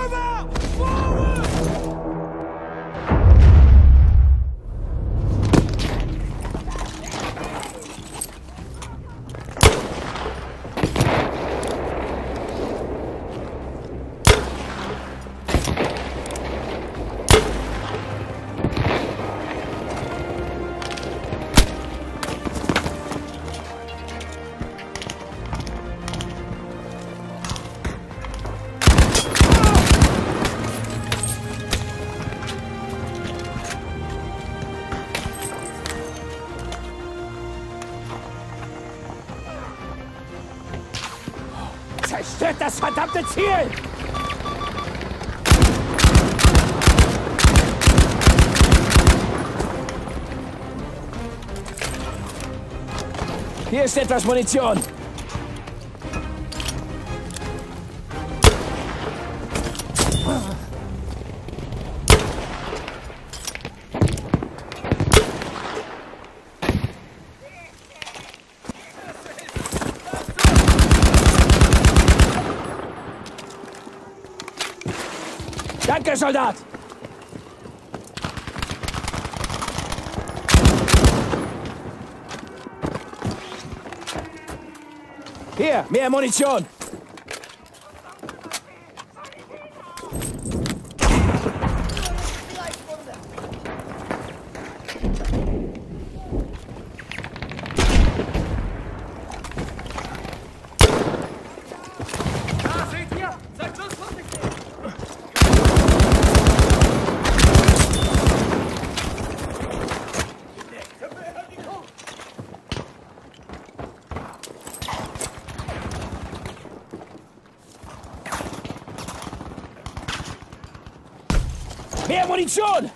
Move out! Forward! Zerstört das verdammte Ziel! Hier ist etwas Munition. Danke, Soldat! Hier, mehr Munition! Munition!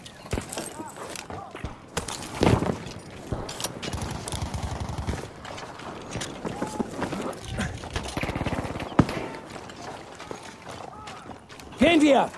Gehen wir!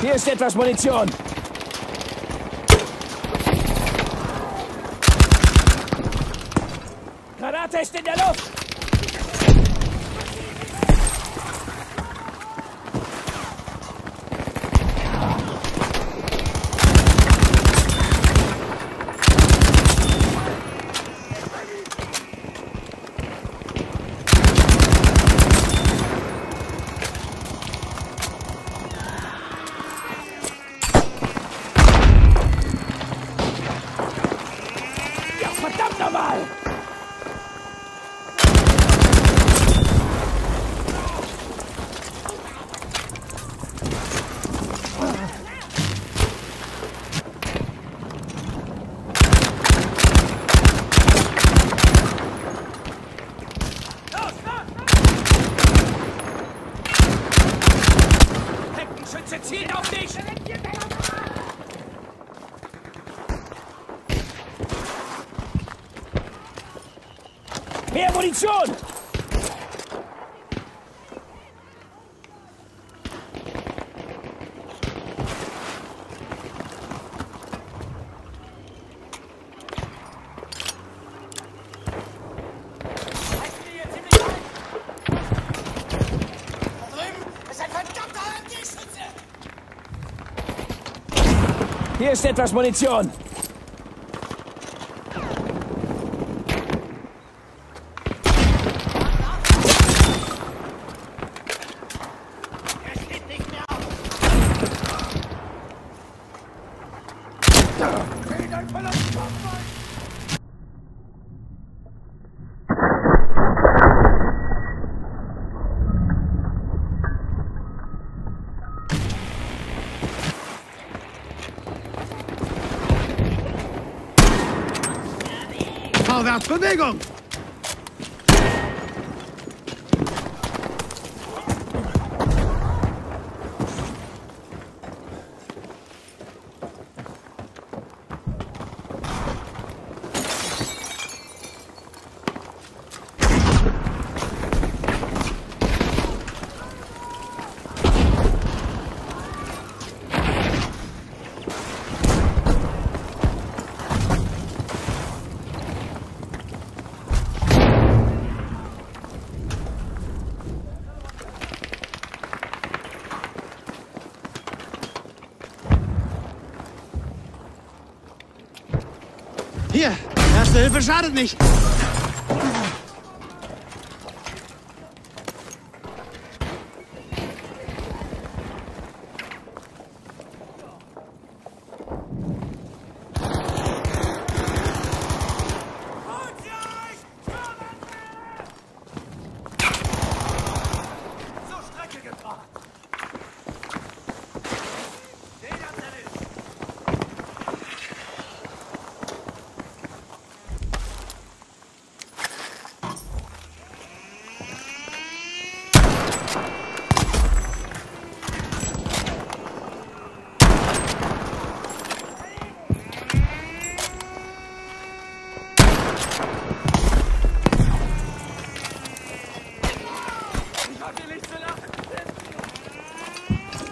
Hier ist etwas Munition. Granate ist in der Luft! Heckenschütze zielt auf dich! Mehr Munition! Hier ist etwas Munition. soldados comigo! Hier, erste Hilfe schadet nicht.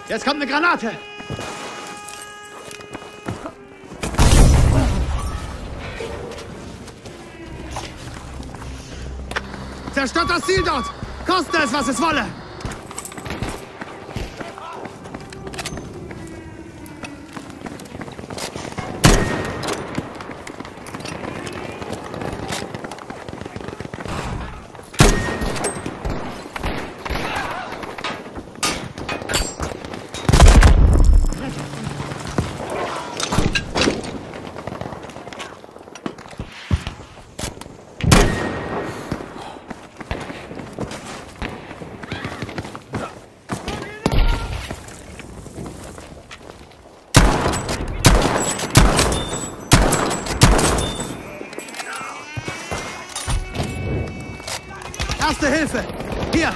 Jetzt kommt eine Granate. Zerstört das Ziel dort! Koste es, was es wolle! Erste Hilfe! Hier!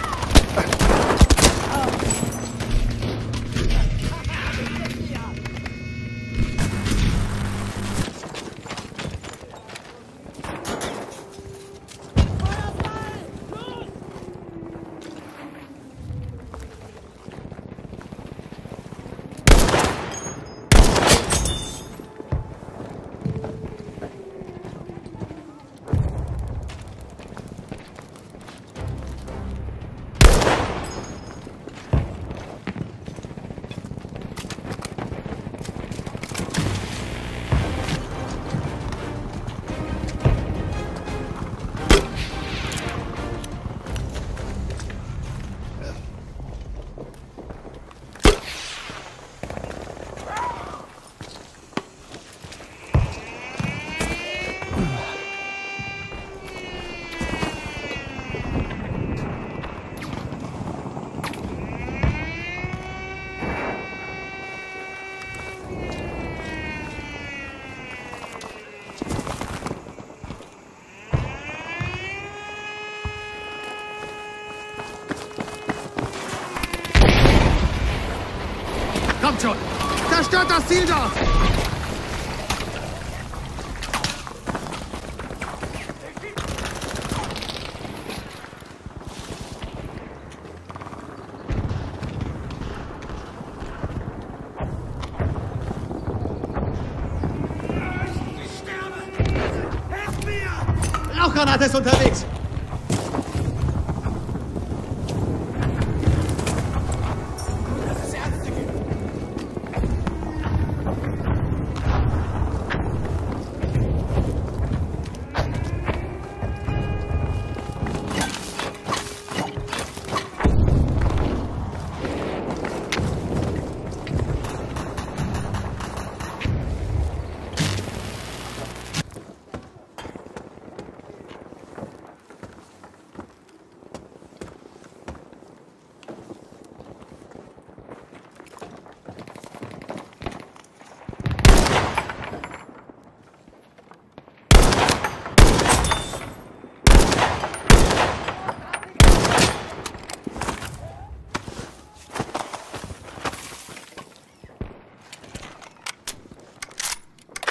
Zerstört das Ziel dort! Rauchgranate ist unterwegs!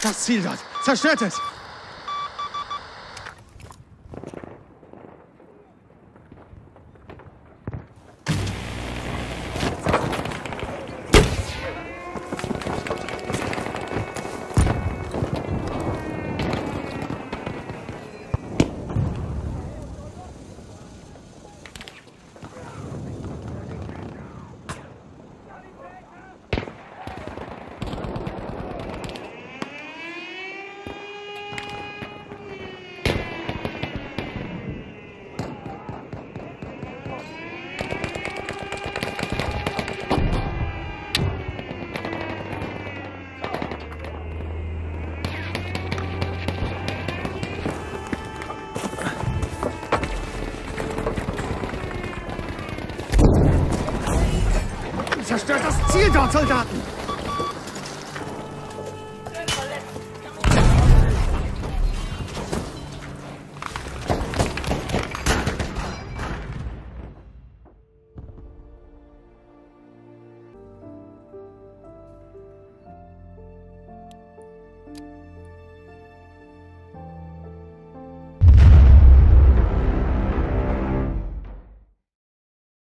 Das Ziel dort. Zerstört es. Zerstört das Ziel dort, Soldaten!